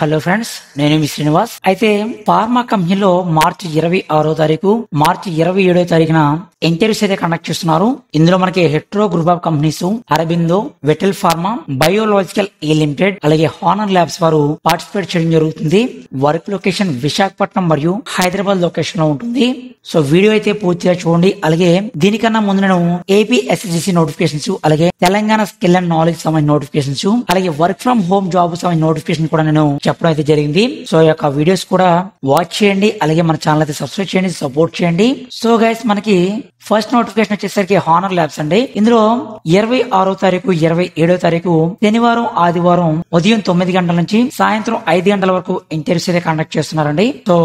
Hello friends నేను మీ శ్రీనివాస్. అయితే pharma కంపెనీలో మార్చి ఇరవై ఆరో తారీఖు మార్చి ఇరవై ఏడో తారీఖున ఇంటర్వ్యూస్ అయితే కండక్ట్ చేస్తున్నారు. ఇందులో మనకి Hetero group of companies Aurobindo Vital pharma biological E limited అలాగే హానర్ ల్యాబ్స్ వారు పార్టిసిపేట్ చేయడం జరుగుతుంది. వర్క్ లొకేషన్ విశాఖపట్నం మరియు హైదరాబాద్ లొకేషన్లో ఉంటుంది. సో వీడియో అయితే పూర్తిగా చూడండి. అలాగే దీనికన్నా ముందు నేను ఏపీ ఎస్ఎస్సి నోటిఫికేషన్స్ అలాగే తెలంగాణ స్కిల్ అండ్ నాలెడ్జ్ సంబంధించిన నోటిఫికేషన్స్ అలాగే వర్క్ ఫ్రం హోమ్ జాబ్ సంబంధించిన నోటిఫికేషన్ కూడా నేను చెప్పడం అయితే జరిగింది. సో ఈ యొక్క వీడియోస్ కూడా వాచ్ చేయండి. అలాగే మన ఛానల్ అయితే సబ్స్క్రైబ్ చేయండి సపోర్ట్ చేయండి. సో గైస్ మనకి ఫస్ట్ నోటిఫికేషన్ వచ్చేసరికి హానర్ ల్యాబ్స్ అండి. ఇందులో ఇరవై ఆరో తారీఖు ఇరవై ఏడో తారీఖు శనివారం ఆదివారం ఉదయం తొమ్మిది గంటల నుంచి సాయంత్రం ఐదు గంటల వరకు ఇంటర్వ్యూస్ అయితే కండక్ట్ చేస్తున్నారండి. సో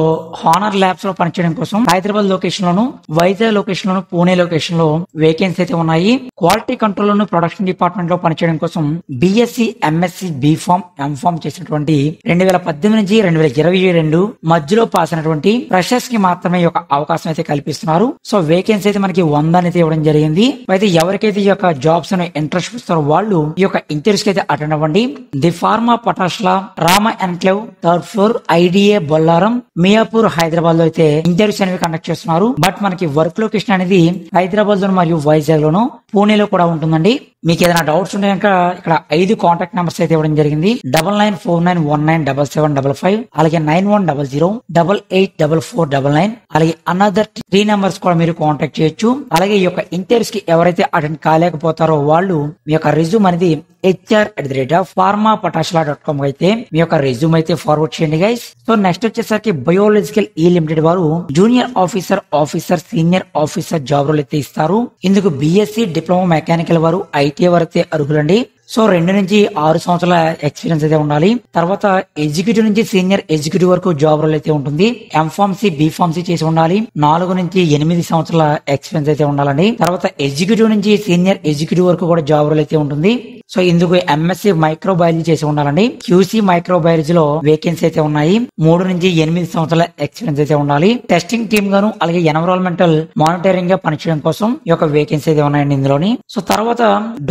హానర్ ల్యాబ్స్లో పనిచేయడం కోసం హైదరాబాద్ లొకేషన్ లోను వైజాగ్ లొకేషన్ లోను పూణే లొకేషన్లో వేకెన్సీ అయితే ఉన్నాయి. క్వాలిటీ కంట్రోల్ లోను ప్రొడక్షన్ డిపార్ట్మెంట్లో పనిచేయడం కోసం బిఎస్సి ఎంఎస్సి బీఫామ్ ఎంఫామ్ చేసినటువంటి రెండు వేల పద్దెనిమిది నుంచి రెండు వేల ఇరవై రెండు మధ్యలో పాస్ అయినటువంటి ఫ్రెషర్స్కి మాత్రమే ఒక అవకాశం అయితే కల్పిస్తున్నారు. సో వేకెన్సీ అయితే మనకి వంద అనేది ఇవ్వడం జరిగింది. అయితే ఎవరికైతే ఈ యొక్క జాబ్స్ ఇంట్రెస్ట్ ఇస్తారో వాళ్ళు ఈ యొక్క ఇంటర్వ్యూస్ అయితే అటెండ్ అవ్వండి. The pharma Patashala Rama enclave third floor IDA Bollaram Miyapur హైదరాబాద్లో అయితే ఇంటర్వ్యూస్ అనేవి కండక్ట్ చేస్తున్నారు. బట్ మనకి వర్క్ లొకేషన్ అనేది హైదరాబాద్ లోను మరియు వైజాగ్ లోను పూణేలో కూడా ఉంటుందండి. మీకు ఏదైనా డౌట్స్ ఉంటే కనుక ఇక్కడ ఐదు కాంటాక్ట్ నెంబర్స్ అయితే ఇవ్వడం జరిగింది. Double nine four nine one nine double seven double five అలాగే nine one double zero double eight double four double nine అలాగే అనదర్ త్రీ నెంబర్స్ కూడా మీరు కాంటాక్ట్ చేయొచ్చు. అలాగే ఈ యొక్క ఇంటర్వ్యూస్కి ఎవరైతే అటెండ్ కాలేకపోతారో వాళ్ళు మీ యొక్క రిజ్యూమ్ అనేది HR at the rate of pharma Patashala dot com అయితే మీ యొక్క రెజ్యూమ్ అయితే ఫార్వర్డ్ చేయండి గైస్ సో నెక్స్ట్ వచ్చేసరికి బయోలాజికల్ ఈ లిమిటెడ్ వారు junior officer officer senior officer job role అయితే ఇస్తారు. ఇందుకు బిఎస్సి డిప్లొమా మెకానికల్ వారు ఐటీ వరకు అయితే అర్హులండి. సో రెండు నుంచి ఆరు సంవత్సరాల ఎక్స్పీరియన్స్ అయితే ఉండాలి. తర్వాత ఎగ్జిక్యూటివ్ నుంచి సీనియర్ ఎగ్జిక్యూటివ్ వరకు జాబ్ రోల్ అయితే ఉంటుంది. ఎంఫార్మసీ బీఫార్మసీ చేసి ఉండాలి. నాలుగు నుంచి ఎనిమిది సంవత్సరాల ఎక్స్పీరియన్స్ అయితే ఉండాలండి. తర్వాత ఎగ్జిక్యూటివ్ నుంచి సీనియర్ ఎగ్జిక్యూటివ్ వరకు కూడా జాబ్ రోల్ అయితే ఉంటుంది. సో ఇందుకు ఎంఎస్సి మైక్రోబయాలజీ చేసి ఉండాలండి. క్యూసీ మైక్రోబయాలజీలో వేకెన్సీ అయితే ఉన్నాయి. మూడు నుంచి ఎనిమిది సంవత్సరాల ఎక్స్పీరియన్స్ అయితే ఉండాలి. టెస్టింగ్ టీమ్ గాను అలాగే ఎన్వరాల్మెంటల్ మానిటరింగ్గా పనిచేయడం కోసం ఈ యొక్క వేకెన్సీ అయితే ఉన్నాయండి ఇందులోని. సో తర్వాత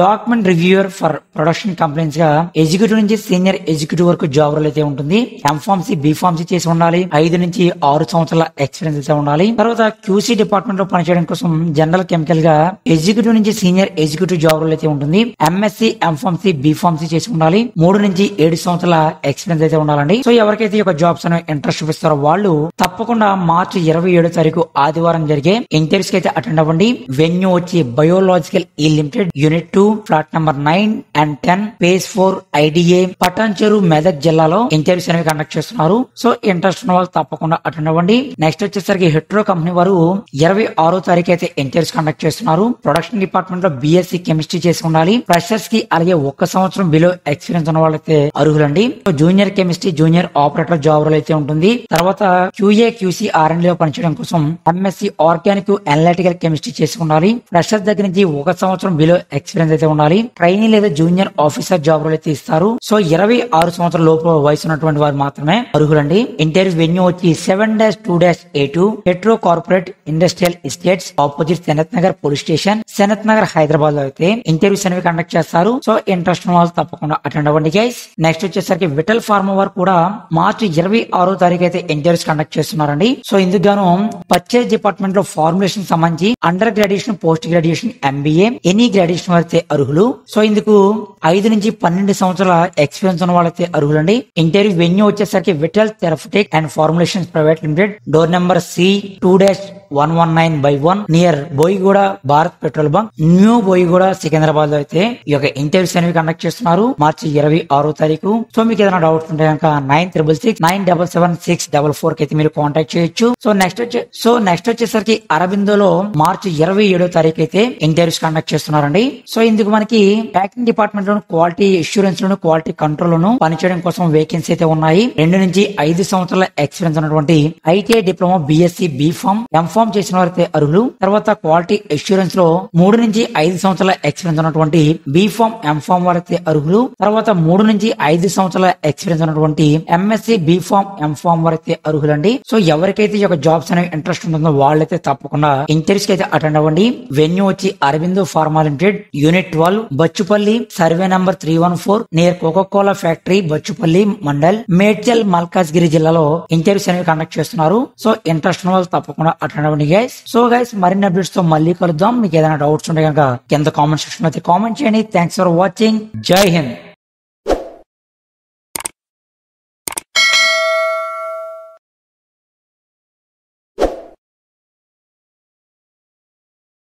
డాక్యుమెంట్ రివ్యూయర్ ఫర్ ప్రొడక్షన్ కంప్లైంట్స్గా ఎగ్జిక్యూటివ్ నుంచి సీనియర్ ఎగ్జిక్యూటివ్ వరకు జాబ్ రోల్ అయితే ఉంటుంది. ఎంఫార్మసీ బీఫార్మసీ చేసి ఉండాలి. ఐదు నుంచి ఆరు సంవత్సరాల ఎక్స్పీరియన్స్ అయితే ఉండాలి. తర్వాత క్యూసీ డిపార్ట్మెంట్లో పనిచేయడం కోసం జనరల్ కెమికల్గా ఎగ్జిక్యూటివ్ నుంచి సీనియర్ ఎగ్జిక్యూటివ్ జాబ్ రోల్ అయితే ఉంటుంది. ఎంఎస్సీ ఎంఫార్మసీ బీఫార్మసీ చేసి ఉండాలి. మూడు నుంచి ఏడు సంవత్సరాల ఎక్స్పీరియన్స్ అయితే ఉండాలండి. సో ఎవరికైతే ఈ యొక్క జాబ్స్ అనే ఇంట్రెస్ట్ చూపిస్తారో వాళ్ళు తప్పకుండా మార్చి ఇరవై ఏడో తారీఖు ఆదివారం జరిగే ఇంటర్వ్యూస్కి అయితే అటెండ్ అవ్వండి. వెన్యూ వచ్చి biological E limited unit two flat number nine and ten phase four IDA Patancheru Medak జిల్లాలో ఇంటర్వ్యూస్ అనేవి కండక్ట్ చేస్తున్నారు. సో ఇంట్రెస్ట్ ఉన్న వాళ్ళు తప్పకుండా అటెండ్ అవ్వండి. నెక్స్ట్ వచ్చేసరికి హెట్రో కంపెనీ వారు ఇరవై ఆరో తారీఖు అయితే ఇంటర్వ్యూస్ కండక్ట్ చేస్తున్నారు. ప్రొడక్షన్ డిపార్ట్మెంట్లో బిఎస్సి కెమిస్ట్రీ చేసి ఉండాలి. ఫ్రెషర్స్కి అలాగే ఒక్క సంవత్సరం బిలో ఎక్స్పీరియన్స్ ఉన్న వాళ్ళైతే అర్హులండి. So junior chemistry junior operator job role అయితే ఉంటుంది. తర్వాత క్యూఏ క్యూసీ ఆర్ఎన్లో పనిచేయడం కోసం ఎంఎస్సి ఆర్గానిక్ అనలిటికల్ కెమిస్ట్రీ చేసి ఉండాలి ఫ్రెషర్స్ దగ్గర నుంచి ఒక సంవత్సరం బిలో ఎక్స్పీరియన్స్ అయితే ఉండాలి. ట్రైనింగ్ లేదా జూనియర్ ఆఫీసర్ జాబ్ రోల్ అయితే ఇస్తారు. సో ఇరవై ఆరు సంవత్సరాల లోపు వయసు ఉన్నటువంటి వారు మాత్రమే అర్హులండి. ఇంటర్వ్యూ వెన్యూ వచ్చి seven dash two dash A two petro corporate industrial estates opposite Sanath Nagar police station Sanath Nagar హైదరాబాద్లో అయితే ఇంటర్వ్యూస్ అనేవి కండక్ట్ చేస్తారు. సో ఇంట్రెస్ట్ వాళ్ళు తప్పకుండా అటెండ్ అవ్వండి. గైస్ నెక్స్ట్ వచ్చేసరికి విటల్ ఫార్మా వారు కూడా మార్చి ఇరవై ఆరో తారీఖు అయితే ఇంటర్వ్యూస్ కండక్ట్ చేస్తున్నారండి. సో ఇందుకు గాను పర్చేజ్ డిపార్ట్మెంట్లో ఫార్ములేషన్ సంబంధించి under graduation post graduation MBA any graduation వారైతే అర్హులు. సో ఇందుకు ఐదు నుంచి పన్నెండు సంవత్సరాల ఎక్స్పీరియన్స్ ఉన్న వాళ్ళైతే అర్హులండి. ఇంటర్వ్యూ వెన్యూ వచ్చేసరికి Vital therapeutic and formulation private limited. Door number C two dash one one nine by one near Boiguda Bharat petrol bunk new Boiguda సికింద్రాబాద్లో అయితే ఈ యొక్క ఇంటర్వ్యూస్ అనేవి కండక్ట్ చేస్తున్నారు. మార్చి ఇరవై ఆరో తారీఖు. సో మీకు ఏదైనా డౌట్స్ ఉంటే కనుక nine triple six nine double seven six double ఫోర్కి అయితే మీరు కాంటాక్ట్ చేయొచ్చు. సో నెక్స్ట్ వచ్చే సో నెక్స్ట్ వచ్చేసరికి అరబిందోలో మార్చి ఇరవై ఏడో తారీఖు అయితే ఇంటర్వ్యూస్ కండక్ట్ చేస్తున్నారండి. సో ఇందుకు మనకి ప్యాకింగ్ డిపార్ట్మెంట్ లోను క్వాలిటీ ఇన్సూరెన్స్ లోను క్వాలిటీ కంట్రోల్ లోను పనిచేయడం కోసం వేకెన్సీ అయితే ఉన్నాయి. రెండు నుంచి ఐదు సంవత్సరాల ఎక్స్పీరియన్స్ ఉన్నటువంటి ITI diploma BSc B Pharm M Pharm perform చేసిన వారైతే అర్హులు. తర్వాత క్వాలిటీ అష్యూరెన్స్లో మూడు నుంచి ఐదు సంవత్సరాల ఎక్స్పీరియన్స్ ఉన్నటువంటి బీఫామ్ ఎంఫామ్ వారైతే అర్హులు. తర్వాత మూడు నుంచి ఐదు సంవత్సరాల ఎక్స్పీరియన్స్ ఉన్నటువంటి ఎంఎస్సి బీఫామ్ ఎంఫామ్ వారైతే అర్హులండి. సో ఎవరికైతే ఈ యొక్క జాబ్స్ అనేవి ఇంట్రెస్ట్ ఉంటుందో వాళ్ళైతే తప్పకుండా ఇంటర్వ్యూస్కి అయితే అటెండ్ అవ్వండి. వెన్యూ వచ్చి Aurobindo pharma limited unit twelve Bachupally survey number three one four near Coca Cola factory Bachupally mandal Medchal Malkajgiri జిల్లాలో ఇంటర్వ్యూస్ అనేవి కండక్ట్ చేస్తున్నారు. సో ఇంట్రెస్ట్ ఉన్న వాళ్ళు తప్పకుండా అటెండ్ అవ్వండి గైస్ సో గైస్ మరిన్ని అప్డేట్స్తో మళ్ళీ కలుద్దాం. మీకు ఏదైనా డౌట్స్ ఉంటే కనుక కింద కామెంట్ సెక్షన్ అయితే కామెంట్ చేయండి. థ్యాంక్స్ ఫర్ వాచింగ్ జై హింద్